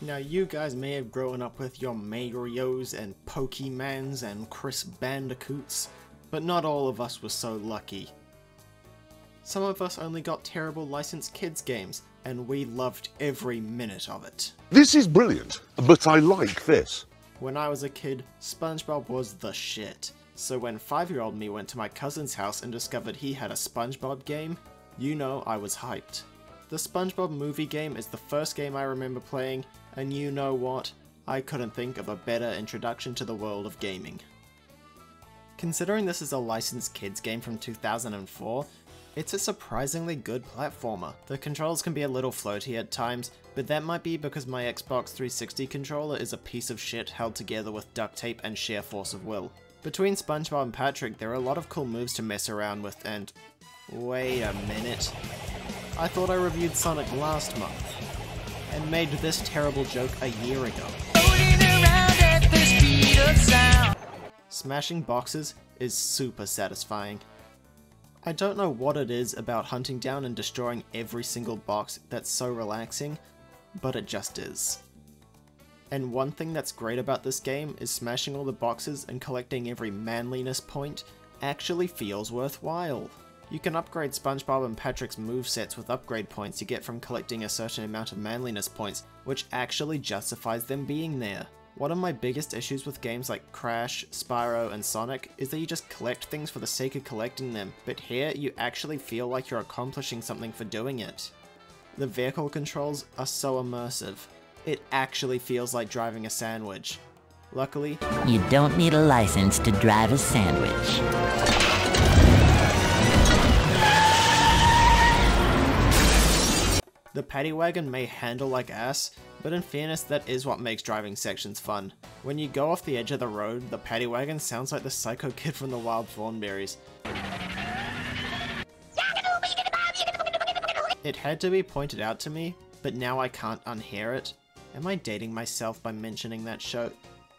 Now you guys may have grown up with your Marios and Pokemans and Crash Bandicoots, but not all of us were so lucky. Some of us only got terrible licensed kids games, and we loved every minute of it. This is brilliant, but I like this. When I was a kid, SpongeBob was the shit. So when 5-year-old me went to my cousin's house and discovered he had a SpongeBob game, you know I was hyped. The SpongeBob movie game is the first game I remember playing, and you know what? I couldn't think of a better introduction to the world of gaming. Considering this is a licensed kids game from 2004, it's a surprisingly good platformer. The controls can be a little floaty at times, but that might be because my Xbox 360 controller is a piece of shit held together with duct tape and sheer force of will. Between SpongeBob and Patrick, there are a lot of cool moves to mess around with and... Wait a minute. I thought I reviewed Sonic last month, and made this terrible joke a year ago. Smashing boxes is super satisfying. I don't know what it is about hunting down and destroying every single box that's so relaxing, but it just is. And one thing that's great about this game is smashing all the boxes and collecting every manliness point actually feels worthwhile. You can upgrade SpongeBob and Patrick's movesets with upgrade points you get from collecting a certain amount of manliness points, which actually justifies them being there. One of my biggest issues with games like Crash, Spyro, and Sonic is that you just collect things for the sake of collecting them, but here you actually feel like you're accomplishing something for doing it. The vehicle controls are so immersive. It actually feels like driving a sandwich. Luckily, You don't need a license to drive a sandwich. The paddy wagon may handle like ass, but in fairness that is what makes driving sections fun. When you go off the edge of the road, the paddy wagon sounds like the psycho kid from the Wild Thornberrys. It had to be pointed out to me, but now I can't unhear it. Am I dating myself by mentioning that show?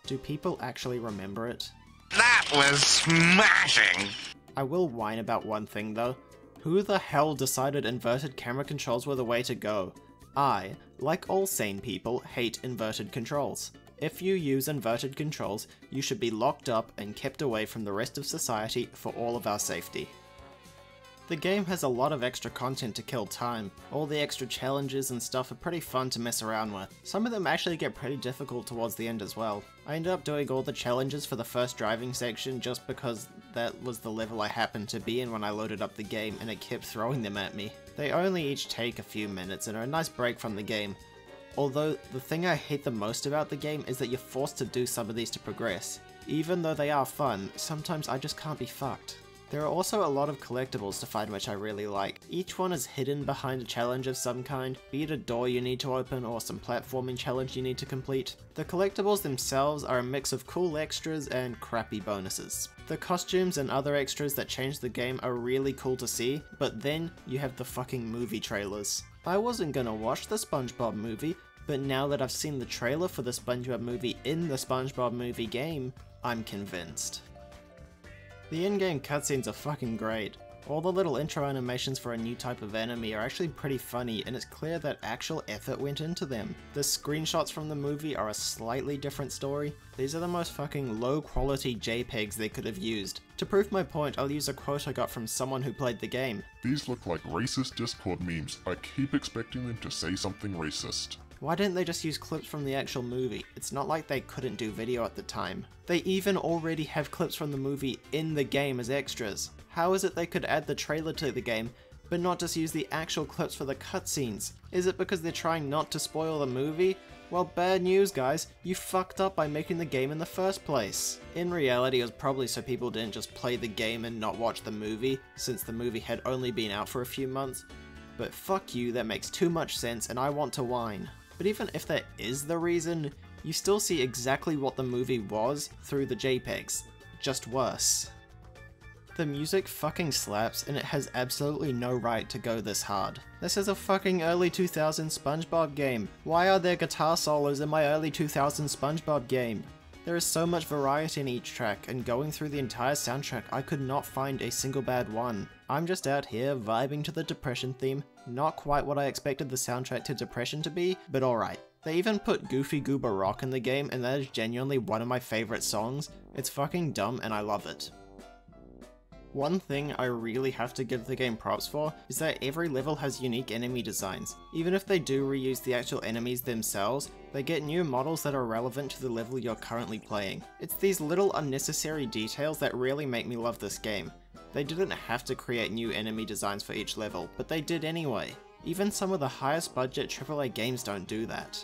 Do people actually remember it? That was smashing! I will whine about one thing though. Who the hell decided inverted camera controls were the way to go? I, like all sane people, hate inverted controls. If you use inverted controls, you should be locked up and kept away from the rest of society for all of our safety. The game has a lot of extra content to kill time. All the extra challenges and stuff are pretty fun to mess around with. Some of them actually get pretty difficult towards the end as well. I ended up doing all the challenges for the first driving section just because that was the level I happened to be in when I loaded up the game and it kept throwing them at me. They only each take a few minutes and are a nice break from the game. Although, the thing I hate the most about the game is that you're forced to do some of these to progress. Even though they are fun, sometimes I just can't be fucked. There are also a lot of collectibles to find which I really like. Each one is hidden behind a challenge of some kind, be it a door you need to open or some platforming challenge you need to complete. The collectibles themselves are a mix of cool extras and crappy bonuses. The costumes and other extras that change the game are really cool to see, but then you have the fucking movie trailers. I wasn't gonna watch the SpongeBob movie, but now that I've seen the trailer for the SpongeBob movie in the SpongeBob movie game, I'm convinced. The in-game cutscenes are fucking great. All the little intro animations for a new type of enemy are actually pretty funny and it's clear that actual effort went into them. The screenshots from the movie are a slightly different story. These are the most fucking low quality JPEGs they could have used. To prove my point, I'll use a quote I got from someone who played the game. These look like racist Discord memes. I keep expecting them to say something racist. Why didn't they just use clips from the actual movie? It's not like they couldn't do video at the time. They even already have clips from the movie in the game as extras. How is it they could add the trailer to the game, but not just use the actual clips for the cutscenes? Is it because they're trying not to spoil the movie? Well, bad news guys, you fucked up by making the game in the first place. In reality, it was probably so people didn't just play the game and not watch the movie, since the movie had only been out for a few months. But fuck you, that makes too much sense and I want to whine. But even if that is the reason, you still see exactly what the movie was through the JPEGs, just worse. The music fucking slaps and it has absolutely no right to go this hard. This is a fucking early 2000s SpongeBob game. Why are there guitar solos in my early 2000s SpongeBob game? There is so much variety in each track, and going through the entire soundtrack I could not find a single bad one. I'm just out here vibing to the depression theme, not quite what I expected the soundtrack to depression to be, but alright. They even put Goofy Goober Rock in the game and that is genuinely one of my favourite songs. It's fucking dumb and I love it. One thing I really have to give the game props for is that every level has unique enemy designs. Even if they do reuse the actual enemies themselves, they get new models that are relevant to the level you're currently playing. It's these little unnecessary details that really make me love this game. They didn't have to create new enemy designs for each level, but they did anyway. Even some of the highest budget AAA games don't do that.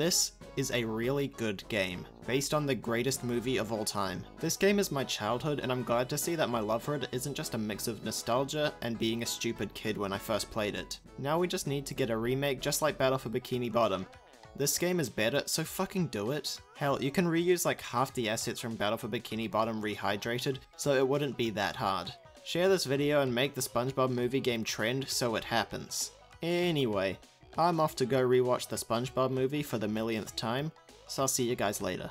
This is a really good game, based on the greatest movie of all time. This game is my childhood and I'm glad to see that my love for it isn't just a mix of nostalgia and being a stupid kid when I first played it. Now we just need to get a remake just like Battle for Bikini Bottom. This game is better, so fucking do it. Hell, you can reuse like half the assets from Battle for Bikini Bottom rehydrated, so it wouldn't be that hard. Share this video and make the SpongeBob movie game trend so it happens. Anyway, I'm off to go rewatch the SpongeBob movie for the millionth time, so I'll see you guys later.